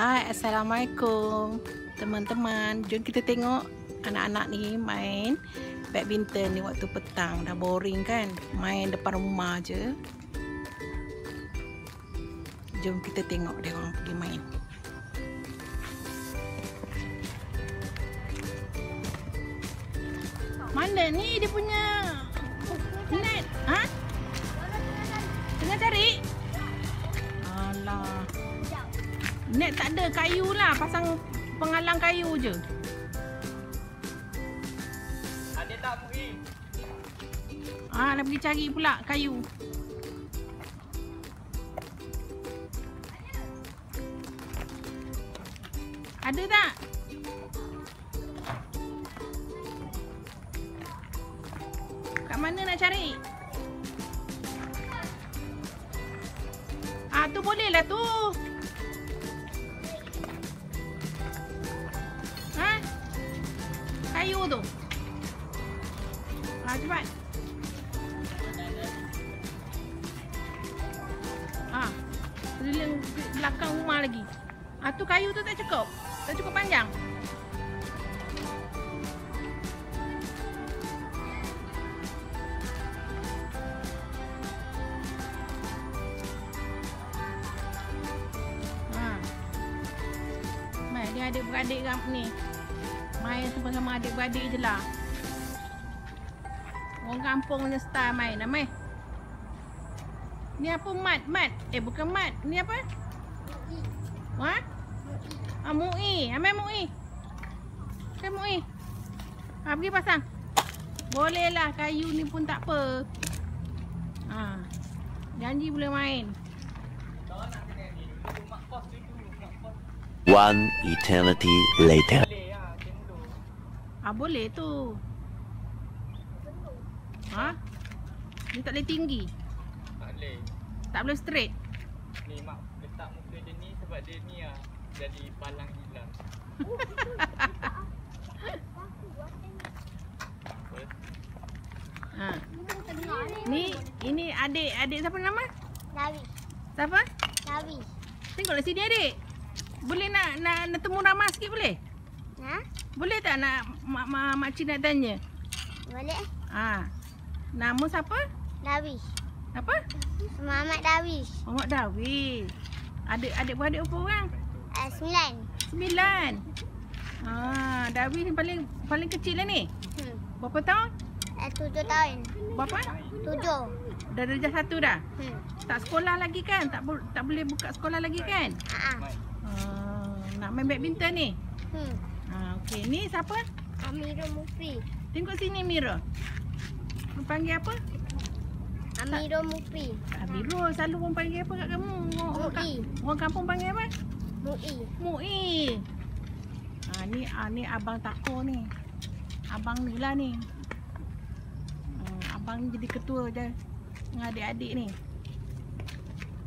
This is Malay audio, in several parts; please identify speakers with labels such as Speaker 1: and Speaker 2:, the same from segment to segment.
Speaker 1: Hai, Assalamualaikum Teman-teman, jom kita tengok anak-anak ni main badminton ni waktu petang Dah boring kan, main depan rumah je Jom kita tengok dia orang pergi main Mana ni dia punya net? Ha? Tengah cari? Net tak ada kayu lah Pasang penghalang kayu je
Speaker 2: Ada tak Muhi?
Speaker 1: Ah, nak pergi cari pula kayu Ada tak? Kat mana nak cari? Ah, tu boleh lah tu. Tu. Ah, cepat. Ah, keliling belakang rumah lagi. Ah, tu kayu tu tak cukup. Tak cukup panjang. Dia adik-beradik ram ni. Main sama-sama adik-beradik je lah. Orang kampung punya style main lah mai. Ni apa mat? Mat? Eh bukan mat. Ni apa? Ah, Mu'i. Amai Mu'i. Kan Mu'i. Ha, pergi pasang. Boleh lah kayu ni pun tak apa. Ha. Janji boleh main.
Speaker 3: One eternity later.
Speaker 2: Boleh
Speaker 1: tu. Ha? Ni tak boleh tinggi.
Speaker 2: Tak boleh.
Speaker 1: Tak boleh straight.
Speaker 2: Ni mak letak muka dia ni sebab dia ni lah. Jadi palang hilang.
Speaker 1: Ha. Ni ini adik adik siapa nama?
Speaker 4: Dawi.
Speaker 1: Siapa?
Speaker 4: Dawi.
Speaker 1: Tengoklah sini adik. Boleh nak nak, nak temu ramah sikit boleh?
Speaker 4: Ha?
Speaker 1: Boleh tak nak mak mak mak cik nak tanya?
Speaker 4: Boleh?
Speaker 1: Ha. Nama siapa?
Speaker 4: Dawi.
Speaker 1: Apa?
Speaker 4: Muhammad Dawi.
Speaker 1: Muhammad Dawi. Adik adik beradik berapa orang?
Speaker 4: Uh, sembilan.
Speaker 1: Sembilan. Ha, Dawi ni paling paling kecil lah ni.
Speaker 4: Hmm.
Speaker 1: Berapa tahun?
Speaker 4: Uh, tujuh tahun.
Speaker 1: Berapa?
Speaker 4: Tujuh.
Speaker 1: Dah darjah satu dah.
Speaker 4: Hmm.
Speaker 1: Tak sekolah lagi kan? Tak bo- tak boleh buka sekolah lagi kan?
Speaker 4: Ah.
Speaker 2: Mai.
Speaker 1: Uh, nak main badminton ni.
Speaker 4: Hmm.
Speaker 1: Ha, okey. Ni siapa?
Speaker 4: Amirul Mufi.
Speaker 1: Tengok sini Mira. Orang panggil apa?
Speaker 4: Amirul Mufi.
Speaker 1: Amirul. Selalu orang panggil apa kat kamu? Orang, orang,
Speaker 4: Mu'i.
Speaker 1: ka- orang kampung panggil apa?
Speaker 4: Mu'i.
Speaker 1: Mu'i. Ha, ni ah, ni abang Tako ni. Abang ni lah ni. Ha, abang ni jadi ketua je. Dengan adik-adik ni.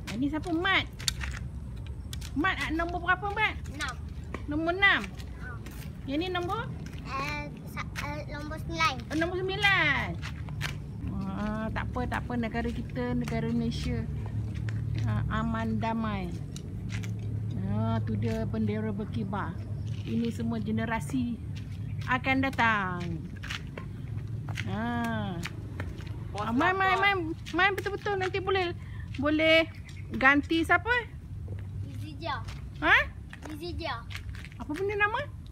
Speaker 1: Ha, ni siapa? Mat. Mat ah, nombor berapa Mat?
Speaker 4: Enam.
Speaker 1: Nombor 6. Yang ni nombor?
Speaker 4: Uh, uh, nombor sembilan.
Speaker 1: Oh, nombor 9. Ha, tak apa, tak apa. Negara kita, negara Malaysia. Ha, aman damai. Ha, tu dia bendera berkibar. Ini semua generasi akan datang. Ha. Ah, main, main,
Speaker 2: lapar.
Speaker 1: main, main betul-betul nanti boleh boleh ganti siapa?
Speaker 4: Izija.
Speaker 1: Ha?
Speaker 4: Izija.
Speaker 1: Apa benda nama?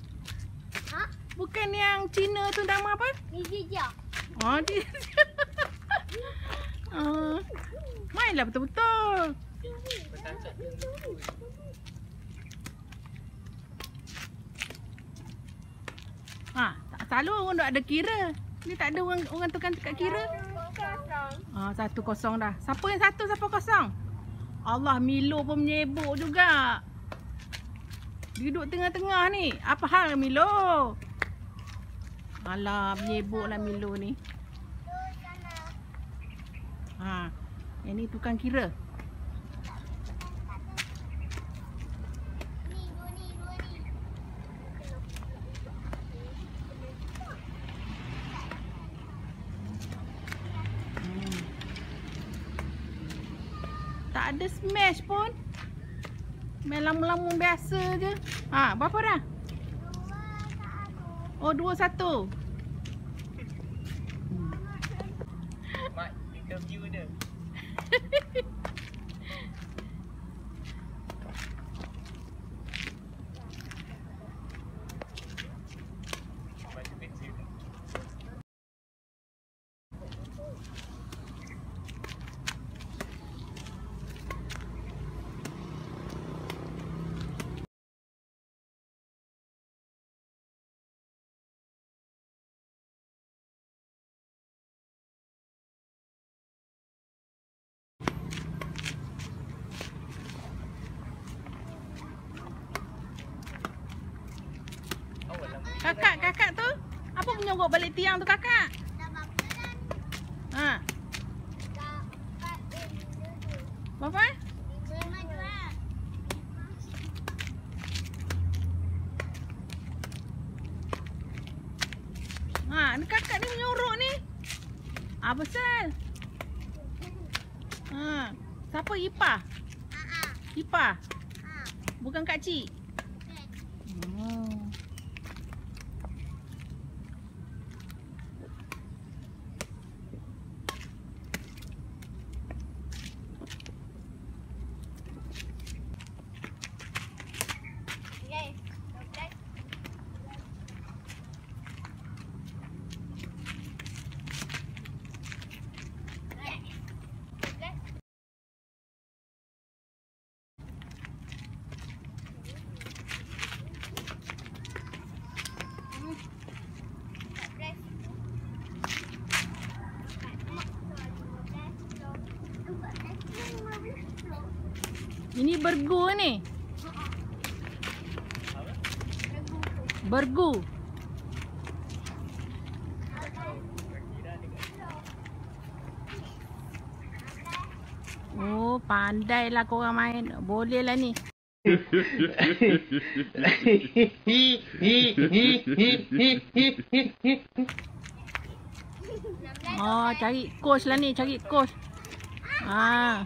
Speaker 1: Bukan yang Cina tu nama apa?
Speaker 4: Izija.
Speaker 1: Oh, dia. uh, mainlah betul-betul. Ha, tak selalu orang duk ada kira. Ni tak ada orang orang tukang dekat kira. Ha, satu kosong dah. Siapa yang satu, siapa kosong? Allah, Milo pun menyebuk juga. Duduk tengah-tengah ni. Apa hal Milo? Alah, menyebuk lah Milo ni. Ha, yang ni tukang kira.
Speaker 4: Ni.
Speaker 1: Tak ada smash pun. Main lamun-lamun biasa je. Ha, berapa dah? Oh, dua satu.
Speaker 2: Mak interview dia. Baju kecil. Awal lah.
Speaker 1: Kakak, kakak tu. Apa menyogok balik tiang tu kakak? Ha, berapa? Ha, ni kakak ni menyuruh ni. Ah, besar. Ha, siapa Ipah? Ipah. Bukan Kak Cik. Oh. Ini bergu ni. Bergu. Oh, pandailah korang main. Boleh lah ni. Oh, cari coach lah ni. Cari coach. Ah.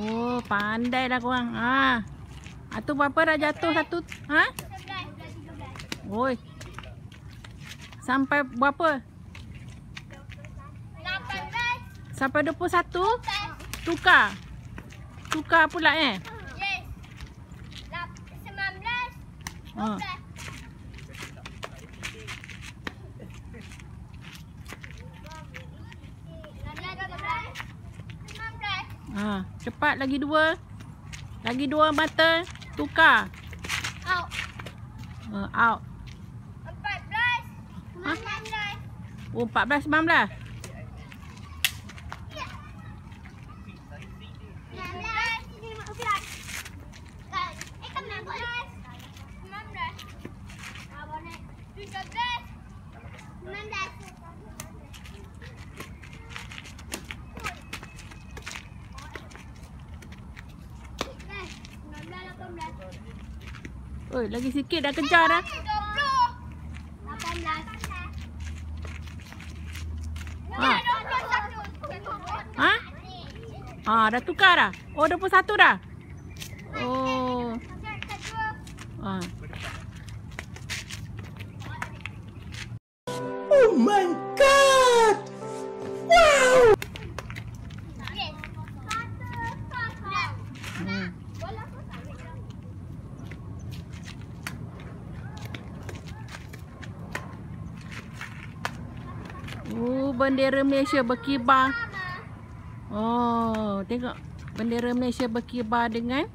Speaker 1: Oh, pandai dah korang. Ha. Ah, tu berapa dah jatuh satu? Ha? Oi. Sampai berapa? Sampai 21? Tukar. Tukar pula eh. Ha. Ha, cepat lagi dua. Lagi dua mata. Tukar. Uh, out. Oh, 14 19. Oi, lagi sikit dah kejar dah. Ha. Ha? Ha, dah tukar dah. Oh, 21 dah. Oh. Ha. Oh, bendera Malaysia berkibar. Oh, tengok. Bendera Malaysia berkibar dengan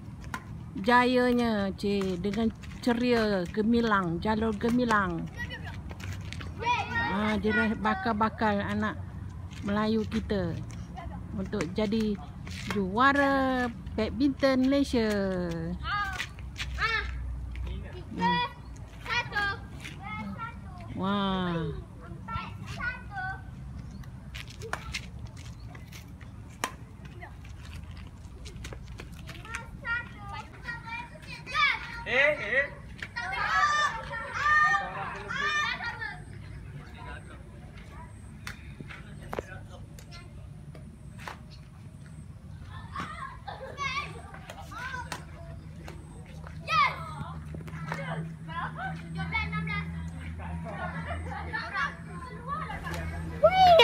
Speaker 1: jayanya, cik. Dengan ceria, gemilang, jalur gemilang. Ah, dia bakal-bakal anak Melayu kita untuk jadi juara badminton Malaysia. Wah.
Speaker 2: Wait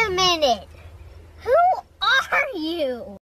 Speaker 2: a
Speaker 4: minute. Who are you?